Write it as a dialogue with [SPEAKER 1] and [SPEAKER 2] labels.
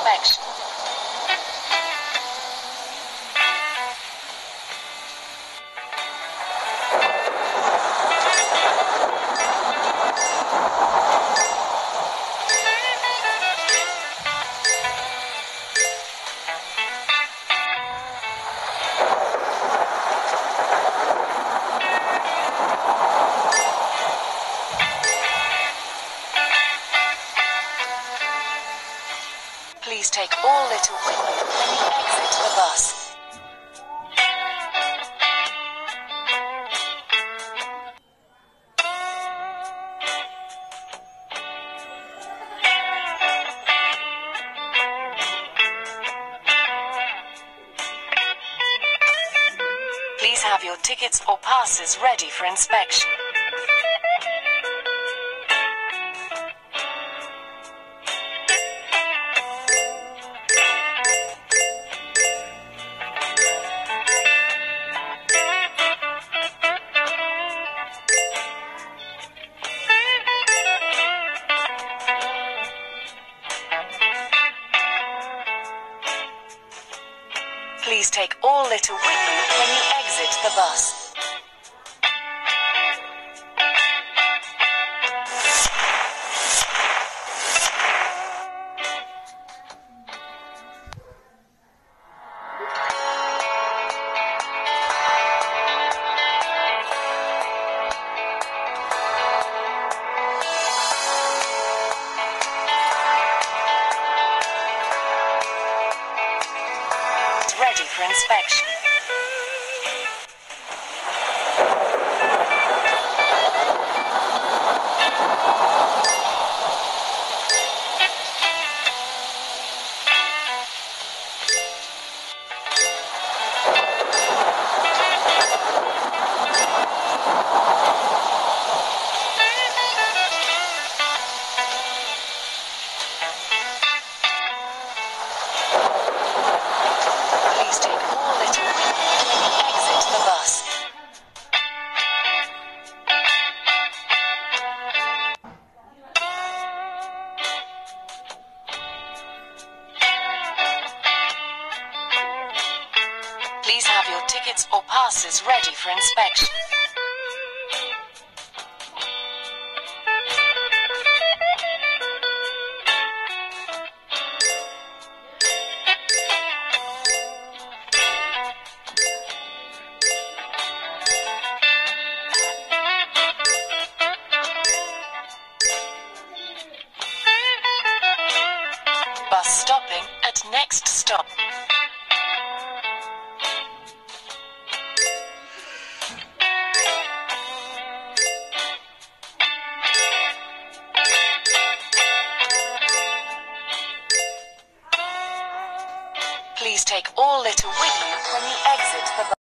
[SPEAKER 1] inspection. Take all with you when you exit the bus. Please have your tickets or passes ready for inspection. Please take all litter with you when you exit the bus. Ready for inspection. Please have your tickets or passes ready for inspection. Bus stopping at next stop. Take all litter with you when you exit the bus.